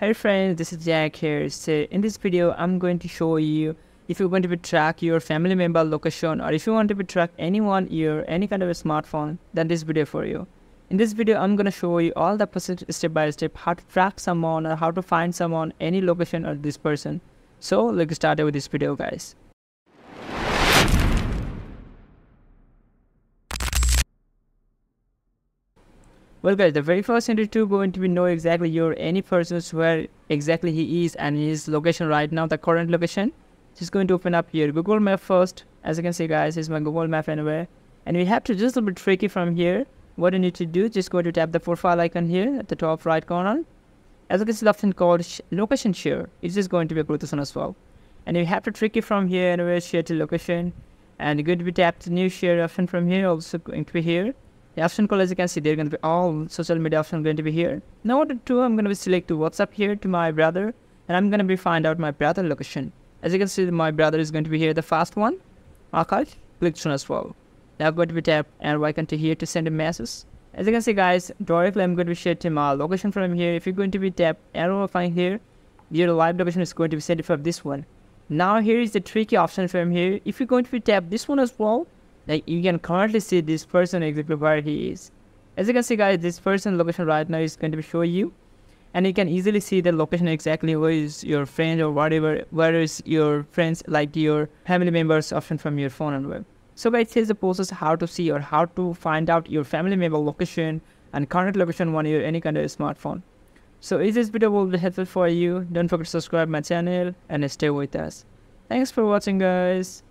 Hey friends, this is Jack here. So in this video, I'm going to show you if you're going to track your family member location or if you want to be track anyone your any kind of a smartphone, then this video for you. In this video, I'm going to show you all the process step by step how to track someone or how to find someone any location or this person. So let's start with this video guys. Well guys, the very first thing to going to be know exactly your any person's where exactly he is and his location right now, the current location. Just going to open up here Google Map first. As you can see guys, is my Google Map anyway. And we have to just a bit tricky from here. What you need to do, just go to tap the profile icon here at the top right corner. As you can see the option called location share. It's just going to be a this one as well. And you have to tricky from here anyway, share to location. And you're going to be tapped the new share option from here, also going to be here the option call as you can see they're going to be all social media options going to be here. Now what to i'm going to be select to whatsapp here to my brother and i'm going to be find out my brother location. As you can see my brother is going to be here the first one. Akash click on as well. Now i'm going to be tap and I to here to send a message. As you can see guys directly i'm going to be share to my location from here. If you're going to be tap arrow find here your live location is going to be set for this one. Now here is the tricky option from here. If you're going to be tap this one as well like you can currently see this person exactly where he is. As you can see guys this person location right now is going to be show you. And you can easily see the location exactly where is your friend or whatever where is your friends like your family members option from your phone and web. So guys here's the process how to see or how to find out your family member location and current location on your any kind of smartphone. So if this video will be helpful for you don't forget to subscribe my channel and stay with us. Thanks for watching guys